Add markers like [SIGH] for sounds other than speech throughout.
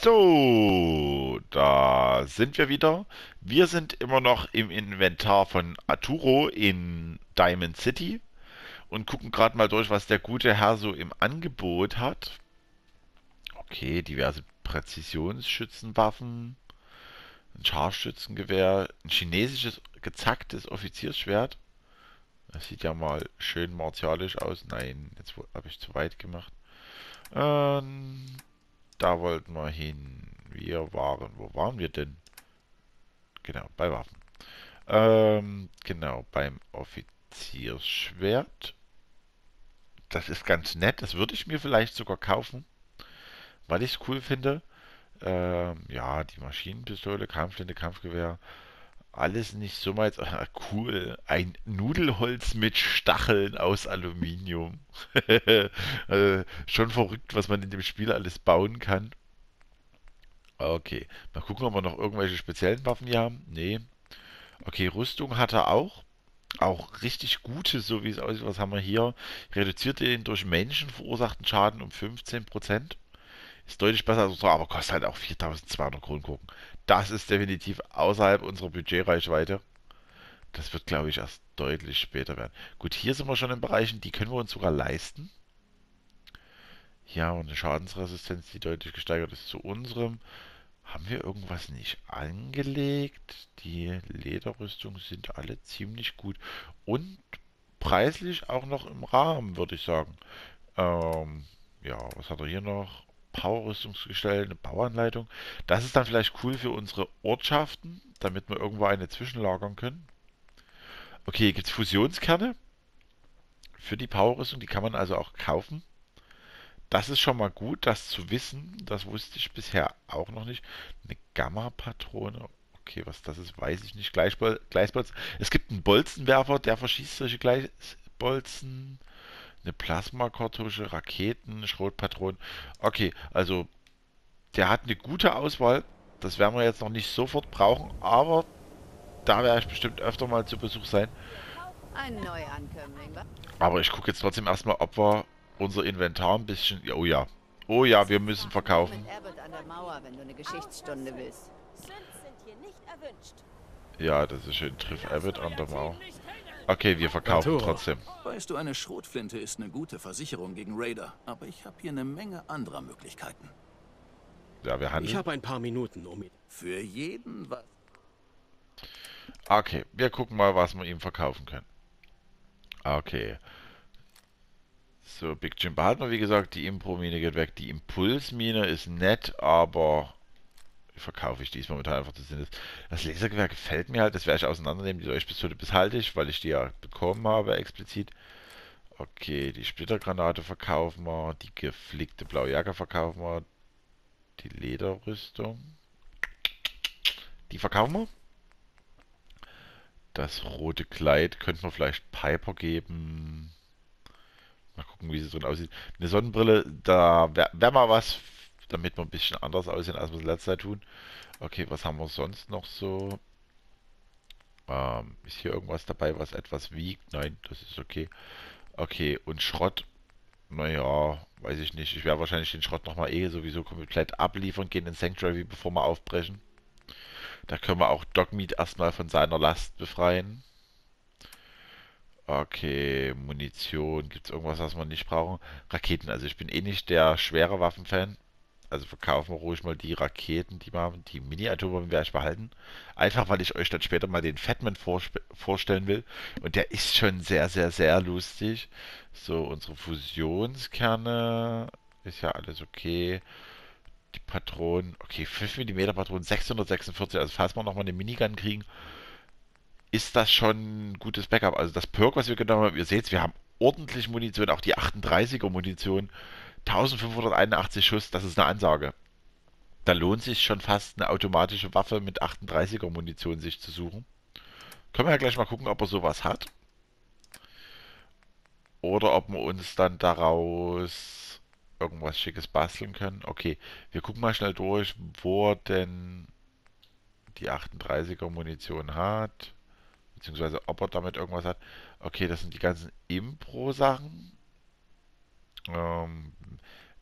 So, da sind wir wieder. Wir sind immer noch im Inventar von Arturo in Diamond City und gucken gerade mal durch, was der gute Herr so im Angebot hat. Okay, diverse Präzisionsschützenwaffen, ein Scharfschützengewehr, ein chinesisches gezacktes Offiziersschwert. Das sieht ja mal schön martialisch aus. Nein, jetzt habe ich zu weit gemacht. Ähm, da wollten wir hin. Wir waren, wo waren wir denn? Genau, bei Waffen. Ähm, genau, beim Offiziersschwert. Das ist ganz nett. Das würde ich mir vielleicht sogar kaufen, weil ich es cool finde. Ähm, ja, die Maschinenpistole, Kampflinde, Kampfgewehr alles nicht so jetzt, ah, cool, ein Nudelholz mit Stacheln aus Aluminium. [LAUGHS] also, schon verrückt, was man in dem Spiel alles bauen kann. Okay, mal gucken, ob wir noch irgendwelche speziellen Waffen hier haben. Nee. Okay, Rüstung hat er auch. Auch richtig gute, so wie es aussieht. Was haben wir hier? Reduziert den durch Menschen verursachten Schaden um 15%. Ist deutlich besser als unser, aber kostet halt auch 4200 Kronen. Das ist definitiv außerhalb unserer Budgetreichweite. Das wird, glaube ich, erst deutlich später werden. Gut, hier sind wir schon in Bereichen, die können wir uns sogar leisten. Ja, und eine Schadensresistenz, die deutlich gesteigert ist zu unserem. Haben wir irgendwas nicht angelegt? Die Lederrüstungen sind alle ziemlich gut. Und preislich auch noch im Rahmen, würde ich sagen. Ähm, ja, was hat er hier noch? Power-Rüstungsgestell, eine Bauanleitung. Das ist dann vielleicht cool für unsere Ortschaften, damit wir irgendwo eine zwischenlagern können. Okay, gibt es Fusionskerne für die Power-Rüstung, die kann man also auch kaufen. Das ist schon mal gut, das zu wissen. Das wusste ich bisher auch noch nicht. Eine Gamma-Patrone. Okay, was das ist, weiß ich nicht. Gleisbolzen. Es gibt einen Bolzenwerfer, der verschießt solche Gleisbolzen eine Plasmakartusche, Raketen, Schrotpatronen. Okay, also der hat eine gute Auswahl. Das werden wir jetzt noch nicht sofort brauchen, aber da werde ich bestimmt öfter mal zu Besuch sein. Aber ich gucke jetzt trotzdem erstmal, ob wir unser Inventar ein bisschen... Oh ja. Oh ja, wir müssen verkaufen. Ja, das ist schön. Triff Abbott an der Mauer. Okay, wir verkaufen Arturo. trotzdem. Weißt du, eine Schrotflinte ist eine gute Versicherung gegen Raider, aber ich habe hier eine Menge anderer Möglichkeiten. Ja, wir handeln. Ich habe ein paar Minuten, um Für jeden was. Okay, wir gucken mal, was wir ihm verkaufen können. Okay. So, Big Jim behalten wir, wie gesagt, die Impro-Mine geht weg. Die Impulsmine ist nett, aber verkaufe ich diesmal mit einfach des Sinnes. Das Lasergewehr gefällt mir halt, das werde ich auseinandernehmen. Die Leuchtpistole behalte ich, weil ich die ja bekommen habe, explizit. Okay, die Splittergranate verkaufen wir, die geflickte blaue Jacke verkaufen wir, die Lederrüstung, die verkaufen wir. Das rote Kleid könnten wir vielleicht Piper geben. Mal gucken, wie sie drin aussieht. Eine Sonnenbrille, da wäre wär mal was damit wir ein bisschen anders aussehen, als wir es letzte Zeit tun. Okay, was haben wir sonst noch so? Ähm, ist hier irgendwas dabei, was etwas wiegt? Nein, das ist okay. Okay, und Schrott. Naja, weiß ich nicht. Ich werde wahrscheinlich den Schrott nochmal eh sowieso komplett abliefern gehen in Sanctuary, bevor wir aufbrechen. Da können wir auch Dogmeat erstmal von seiner Last befreien. Okay, Munition. Gibt es irgendwas, was wir nicht brauchen? Raketen. Also ich bin eh nicht der schwere Waffen-Fan. Also verkaufen wir ruhig mal die Raketen, die wir haben. Die Mini-Atombomben werde ich behalten. Einfach, weil ich euch dann später mal den Fatman vorstellen will. Und der ist schon sehr, sehr, sehr lustig. So, unsere Fusionskerne. Ist ja alles okay. Die Patronen. Okay, 5 mm Patronen, 646. Also falls wir nochmal eine Minigun kriegen, ist das schon ein gutes Backup. Also das Perk, was wir genommen haben, ihr seht, wir haben ordentlich Munition. Auch die 38er Munition 1581 Schuss, das ist eine Ansage. Da lohnt sich schon fast eine automatische Waffe mit 38er Munition sich zu suchen. Können wir ja gleich mal gucken, ob er sowas hat. Oder ob wir uns dann daraus irgendwas Schickes basteln können. Okay, wir gucken mal schnell durch, wo er denn die 38er Munition hat. Beziehungsweise ob er damit irgendwas hat. Okay, das sind die ganzen Impro-Sachen. Ähm,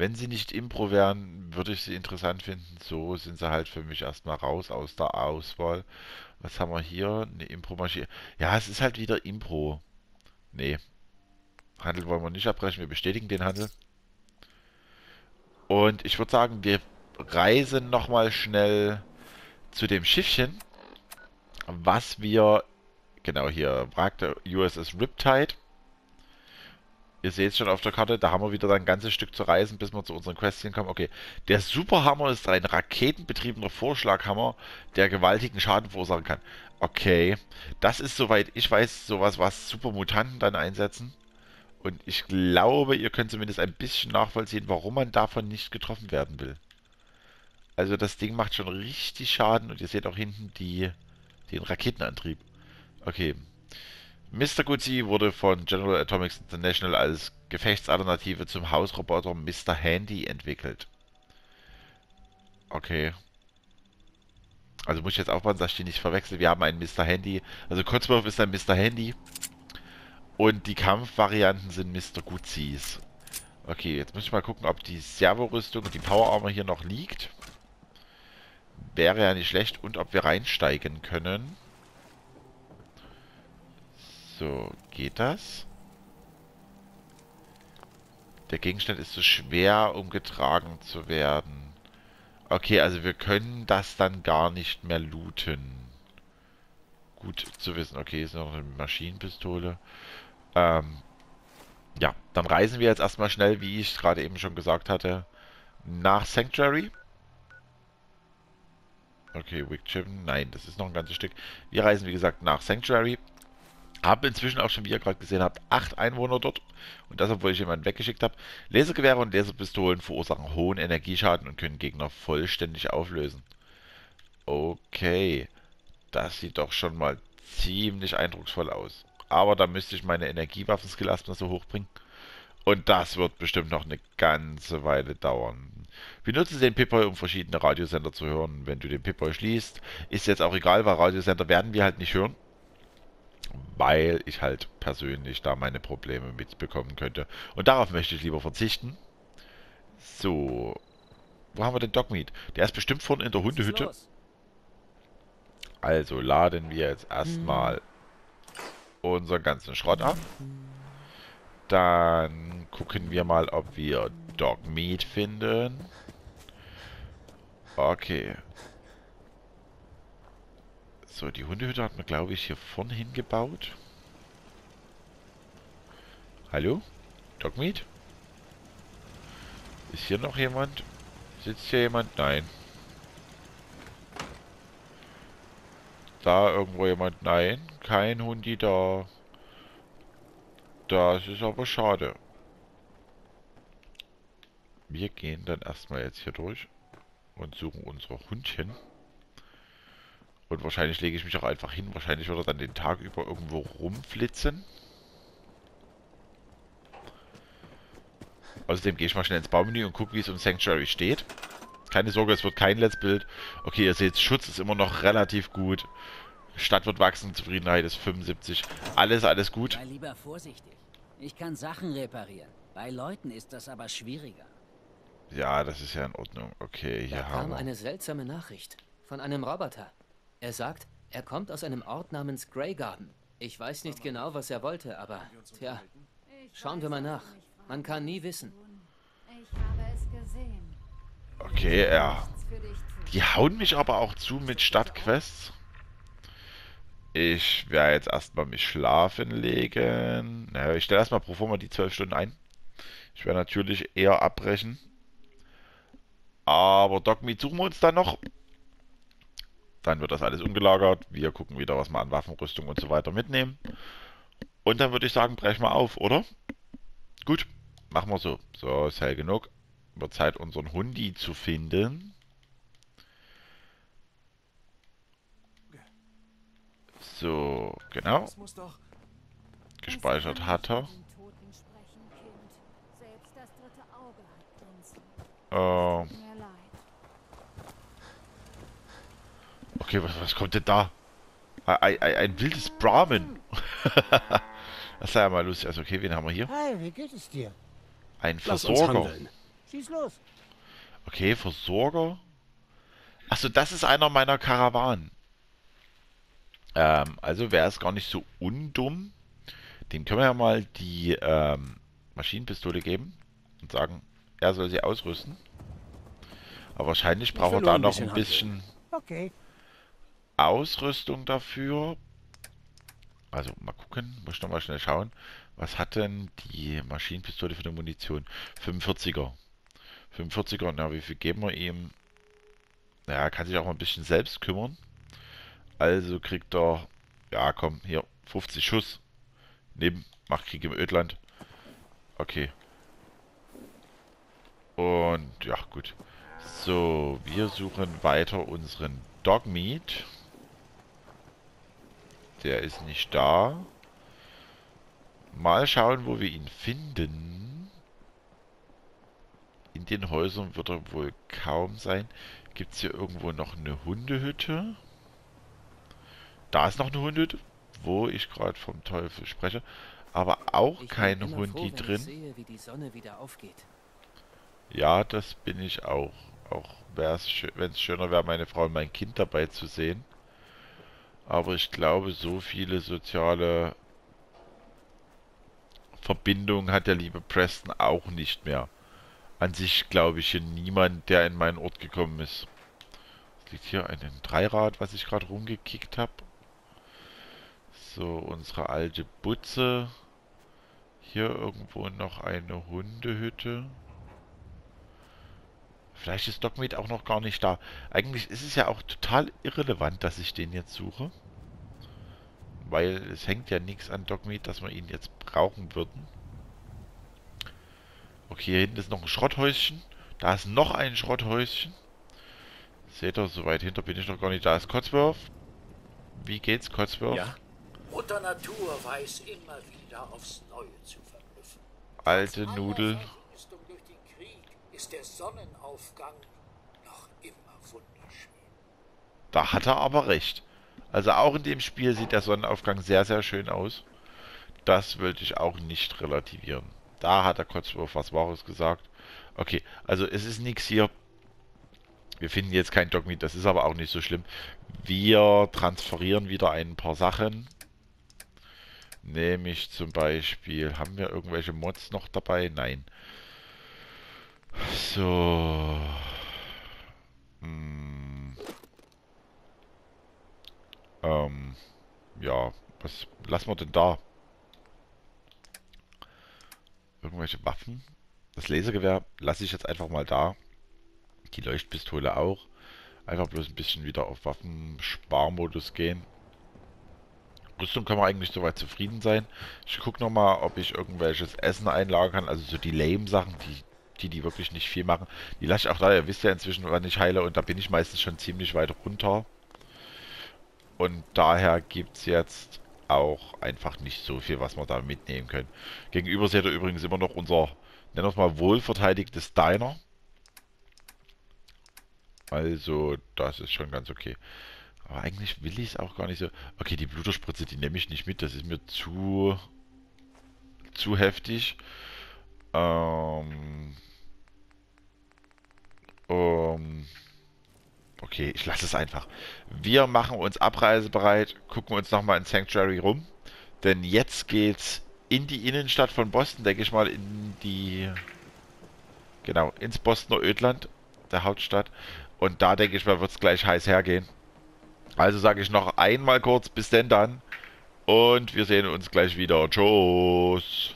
Wenn sie nicht Impro wären, würde ich sie interessant finden. So sind sie halt für mich erstmal raus aus der Auswahl. Was haben wir hier? Eine Impro-Maschine. Ja, es ist halt wieder Impro. Nee. Handel wollen wir nicht abbrechen. Wir bestätigen den Handel. Und ich würde sagen, wir reisen nochmal schnell zu dem Schiffchen, was wir, genau hier, Wrack der USS Riptide. Ihr seht es schon auf der Karte, da haben wir wieder ein ganzes Stück zu reisen, bis wir zu unseren Questions kommen. Okay, der Superhammer ist ein raketenbetriebener Vorschlaghammer, der gewaltigen Schaden verursachen kann. Okay, das ist soweit ich weiß sowas, was Supermutanten dann einsetzen. Und ich glaube, ihr könnt zumindest ein bisschen nachvollziehen, warum man davon nicht getroffen werden will. Also das Ding macht schon richtig Schaden und ihr seht auch hinten die, den Raketenantrieb. Okay, Mr. Guzzi wurde von General Atomics International als Gefechtsalternative zum Hausroboter Mr. Handy entwickelt. Okay. Also muss ich jetzt aufpassen, dass ich die nicht verwechsel. Wir haben einen Mr. Handy. Also Kurzwurf ist ein Mr. Handy. Und die Kampfvarianten sind Mr. Guzzis. Okay, jetzt muss ich mal gucken, ob die Servorüstung und die Power Armor hier noch liegt. Wäre ja nicht schlecht. Und ob wir reinsteigen können. So, geht das? Der Gegenstand ist zu so schwer, um getragen zu werden. Okay, also wir können das dann gar nicht mehr looten. Gut zu wissen. Okay, ist noch eine Maschinenpistole. Ähm, ja, dann reisen wir jetzt erstmal schnell, wie ich gerade eben schon gesagt hatte, nach Sanctuary. Okay, Wick Chim. Nein, das ist noch ein ganzes Stück. Wir reisen, wie gesagt, nach Sanctuary. Haben inzwischen auch schon, wie ihr gerade gesehen habt, acht Einwohner dort. Und das, obwohl ich jemanden weggeschickt habe. Lasergewehre und Laserpistolen verursachen hohen Energieschaden und können Gegner vollständig auflösen. Okay. Das sieht doch schon mal ziemlich eindrucksvoll aus. Aber da müsste ich meine Energiewaffen-Skill erstmal so hochbringen. Und das wird bestimmt noch eine ganze Weile dauern. Benutze den Pip-Boy, um verschiedene Radiosender zu hören. Wenn du den Pip-Boy schließt, ist jetzt auch egal, weil Radiosender werden wir halt nicht hören weil ich halt persönlich da meine Probleme mitbekommen könnte. Und darauf möchte ich lieber verzichten. So. Wo haben wir den Dogmeat? Der ist bestimmt vorne in der Hundehütte. Also laden wir jetzt erstmal hm. unseren ganzen Schrott ab. Dann gucken wir mal, ob wir Dogmeat finden. Okay. So, die Hundehütte hat man, glaube ich, hier vorne hingebaut. Hallo? Dogmeat? Ist hier noch jemand? Sitzt hier jemand? Nein. Da irgendwo jemand? Nein. Kein Hundi da. Das ist aber schade. Wir gehen dann erstmal jetzt hier durch und suchen unsere Hundchen. Und wahrscheinlich lege ich mich auch einfach hin. Wahrscheinlich wird er dann den Tag über irgendwo rumflitzen. Außerdem gehe ich mal schnell ins Baumenü und gucke, wie es um Sanctuary steht. Keine Sorge, es wird kein Let's Build. Okay, ihr seht, Schutz ist immer noch relativ gut. Stadt wird wachsen, Zufriedenheit ist 75. Alles, alles gut. Sei lieber vorsichtig. Ich kann Sachen reparieren. Bei Leuten ist das aber schwieriger. Ja, das ist ja in Ordnung. Okay, hier da haben kam eine seltsame Nachricht. Von einem Roboter. Er sagt, er kommt aus einem Ort namens Greygarden. Ich weiß nicht genau, was er wollte, aber tja, schauen wir mal nach. Man kann nie wissen. Okay, ja. Die hauen mich aber auch zu mit Stadtquests. Ich werde jetzt erstmal mich schlafen legen. Naja, ich stelle erstmal pro forma die 12 Stunden ein. Ich werde natürlich eher abbrechen. Aber Dogmeat suchen wir uns dann noch. Dann wird das alles umgelagert. Wir gucken wieder, was wir an Waffenrüstung und so weiter mitnehmen. Und dann würde ich sagen, brechen wir auf, oder? Gut, machen wir so. So, ist hell genug. Wird Zeit, unseren Hundi zu finden. So, genau. Gespeichert hat er. Äh, Okay, was, was kommt denn da? Ein, ein, ein wildes Brahmin. [LAUGHS] das sei ja mal lustig. Also, okay, wen haben wir hier? Hi, wie geht es dir? Ein Versorger. Schieß los. Okay, Versorger. Achso, das ist einer meiner Karawanen. Ähm, also wäre es gar nicht so undumm. Dem können wir ja mal die ähm, Maschinenpistole geben und sagen, er soll sie ausrüsten. Aber wahrscheinlich braucht er da noch ein bisschen okay. Ausrüstung dafür. Also mal gucken, muss ich nochmal schnell schauen. Was hat denn die Maschinenpistole für eine Munition? 45er. 45er, na wie viel geben wir ihm? Naja, kann sich auch mal ein bisschen selbst kümmern. Also kriegt er, ja komm, hier, 50 Schuss. Neben Krieg im Ödland. Okay. Und, ja gut. So, wir suchen weiter unseren Dogmeat. Der ist nicht da. Mal schauen, wo wir ihn finden. In den Häusern wird er wohl kaum sein. Gibt es hier irgendwo noch eine Hundehütte? Da ist noch eine Hundehütte, wo ich gerade vom Teufel spreche. Aber auch kein Hundi froh, drin. Sehe, ja, das bin ich auch. Auch wenn es schöner wäre, meine Frau und mein Kind dabei zu sehen. Aber ich glaube, so viele soziale Verbindungen hat der liebe Preston auch nicht mehr. An sich glaube ich hier niemand, der in meinen Ort gekommen ist. Es liegt hier ein Dreirad, was ich gerade rumgekickt habe. So, unsere alte Butze. Hier irgendwo noch eine Hundehütte. Vielleicht ist Dogmeat auch noch gar nicht da. Eigentlich ist es ja auch total irrelevant, dass ich den jetzt suche. Weil es hängt ja nichts an Dogmeat, dass wir ihn jetzt brauchen würden. Okay, hier hinten ist noch ein Schrotthäuschen. Da ist noch ein Schrotthäuschen. Seht ihr, so weit hinter bin ich noch gar nicht. Da ist Cotsworth. Wie geht's, Cotsworth? Ja. Mutter Natur weiß immer wieder aufs Neue zu verblüffen. Alte Nudel ist der Sonnenaufgang noch immer wunderschön. Da hat er aber recht. Also auch in dem Spiel sieht der Sonnenaufgang sehr, sehr schön aus. Das wollte ich auch nicht relativieren. Da hat der Kotzwurf was Wahres gesagt. Okay, also es ist nichts hier. Wir finden jetzt kein Dogmeat, das ist aber auch nicht so schlimm. Wir transferieren wieder ein paar Sachen. Nämlich zum Beispiel, haben wir irgendwelche Mods noch dabei? Nein. So. Hm. Ähm. Ja, was lassen wir denn da? Irgendwelche Waffen? Das Lasergewehr lasse ich jetzt einfach mal da. Die Leuchtpistole auch. Einfach bloß ein bisschen wieder auf Waffensparmodus gehen. Rüstung kann man eigentlich soweit zufrieden sein. Ich gucke nochmal, ob ich irgendwelches Essen einlagern kann. Also so die lame Sachen, die die, die wirklich nicht viel machen. Die lasse ich auch da. Ihr wisst ja inzwischen, wann ich heile und da bin ich meistens schon ziemlich weit runter. Und daher gibt es jetzt auch einfach nicht so viel, was wir da mitnehmen können. Gegenüber seht ihr übrigens immer noch unser, nennen wir es mal, wohlverteidigtes Diner. Also, das ist schon ganz okay. Aber eigentlich will ich es auch gar nicht so. Okay, die Bluterspritze, die nehme ich nicht mit. Das ist mir zu, zu heftig. Ähm, um, okay, ich lasse es einfach. Wir machen uns abreisebereit, gucken uns nochmal in Sanctuary rum. Denn jetzt geht's in die Innenstadt von Boston, denke ich mal, in die... Genau, ins Bostoner Ödland, der Hauptstadt. Und da, denke ich mal, wird es gleich heiß hergehen. Also sage ich noch einmal kurz, bis denn dann. Und wir sehen uns gleich wieder. Tschüss.